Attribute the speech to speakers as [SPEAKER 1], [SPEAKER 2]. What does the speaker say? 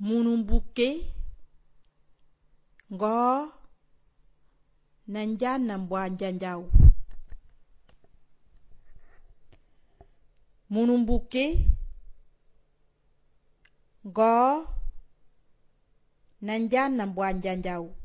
[SPEAKER 1] munumbuke ngo nanjana mbwanja njau. Munumbuke ngo nanjana mbwanja njau.